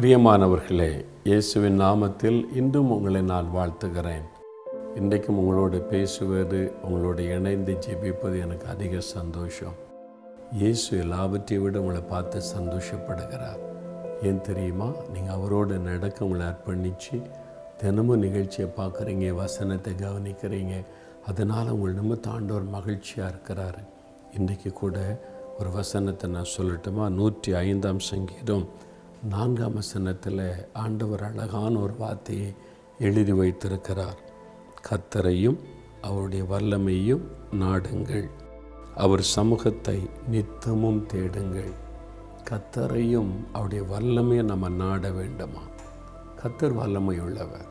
பிரியமானவர்களே இயேசுவின் நாமத்தில் இன்றும் உங்களை நான் வாழ்த்துகிறேன். இன்றைக்கும் உங்களோடு பேசுவது உங்களோடு இணைந்து ஜெபிப்பது எனக்கு அதிக சந்தோஷம். இயேசு எல்லாவற்றையும் விட உங்களை பார்த்து சந்தோஷப்படுகிறார். ஏன் தெரியுமா? நீங்கள் அவரோடு நடக்க உங்களை அர்ப்பணித்து தினமும் நிகழ்ச்சியை பார்க்குறீங்க வசனத்தை கவனிக்கிறீங்க. அதனால் உங்கள் நிமித்த ஆண்டவர் மகிழ்ச்சியாக இருக்கிறாரு. இன்றைக்கு கூட ஒரு வசனத்தை நான் சொல்லட்டுமா? நூற்றி ஐந்தாம் சங்கீதம் நான்காம் வசனத்தில் ஆண்டவர் அழகான ஒரு வார்த்தையை எழுதி வைத்திருக்கிறார். கத்தரையும் அவருடைய வல்லமையும் நாடுங்கள். அவர் சமூகத்தை நித்தமும் தேடுங்கள். கத்தரையும் அவருடைய வல்லமையை நம்ம நாட வேண்டுமா? கத்தர் வல்லமை உள்ளவர்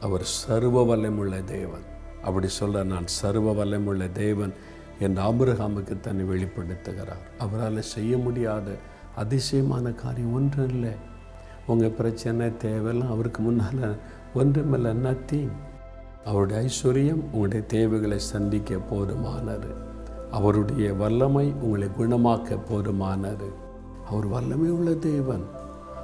அவர் சர்வ வல்லமுள்ள தேவன். அப்படி சொல்ல நான் சர்வ வல்லமுள்ள தேவன் என் ஆபிரகாமுக்கு தன்னை வெளிப்படுத்துகிறார். அவரால் செய்ய முடியாத அதிசயமான காரியம். ஒன்றும் இல்லை உங்கள் பிரச்சனை தேவையெல்லாம் அவருக்கு முன்னால் ஒன்றுமில்லை. நத்திங் அவருடைய ஐஸ்வர்யம் உங்களுடைய தேவைகளை சந்திக்க போதுமானது. அவருடைய வல்லமை உங்களை குணமாக்க போதுமானது. அவர் வல்லமை உள்ள தேவன்.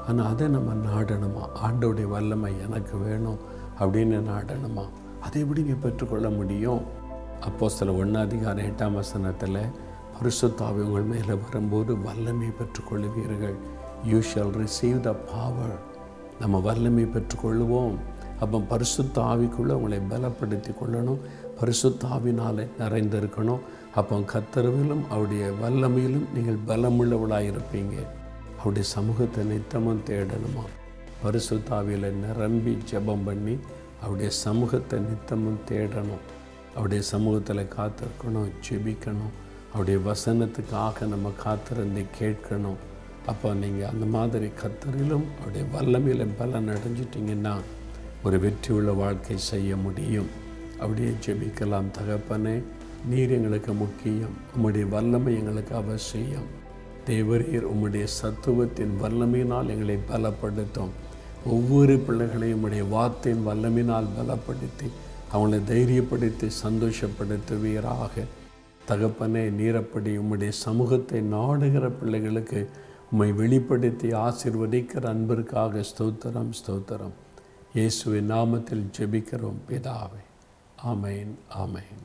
ஆனால் அதை நம்ம நாடணுமா? ஆண்டோடைய வல்லமை எனக்கு வேணும் அப்படின்னு நாடணுமா? அதை எப்படிங்க பெற்றுக்கொள்ள முடியும்? அப்போ சில ஒன்றாதிகாரம் எட்டாம் வசனத்தில் பரிசுத்தாவி உங்கள் மேலே வரும்போது வல்லமை பெற்றுக்கொள்வீர்கள். You shall receive the power நம்ம வல்லமை பெற்றுக்கொள்வோம் அப்போ பரிசுத்த ஆவிக்குள்ளே உங்களை பலப்படுத்தி கொள்ளணும். பரிசுத்தாவினாலே நிறைந்திருக்கணும். அப்போ கத்தரவிலும் அவருடைய வல்லமையிலும் நீங்கள் பலமுள்ளவளாக இருப்பீங்க அவருடைய சமூகத்தை நித்தமும் தேடணுமா? பரிசுத்தாவியில் நிரம்பி ஜெபம் பண்ணி அவருடைய சமூகத்தை நித்தமும் தேடணும். அவருடைய சமூகத்தில் காத்திருக்கணும் ஜெபிக்கணும். அவருடைய வசனத்துக்காக நம்ம காத்திருந்து கேட்கணும். அப்போ நீங்கள் அந்த மாதிரி கத்தரிலும் அவருடைய வல்லமையில் பலன் அடைஞ்சிட்டிங்கன்னா ஒரு வெற்றி உள்ள வாழ்க்கை செய்ய முடியும். அப்படியே ஜெபிக்கலாம் தகப்பனே. நீர் எங்களுக்கு முக்கியம். உம்முடைய வல்லமை எங்களுக்கு அவசியம். தேவரீர் உம்முடைய சத்துவத்தின் வல்லமையினால் எங்களை பலப்படுத்தும். ஒவ்வொரு பிள்ளைகளையும் உடைய வார்த்தையின் வல்லமையினால் பலப்படுத்தி அவங்களை தைரியப்படுத்தி சந்தோஷப்படுத்துவீராக. தகப்பனே நீரப்படி உம்முடைய சமூகத்தை நாடுகிற பிள்ளைகளுக்கு உம்மை வெளிப்படுத்தி ஆசிர்வதிக்கிற அன்பிற்காக ஸ்தோத்திரம் ஸ்தோத்திரம். இயேசுவின் நாமத்தில் ஜெபிக்கிறோம் பிதாவே. ஆமேன் ஆமேன்.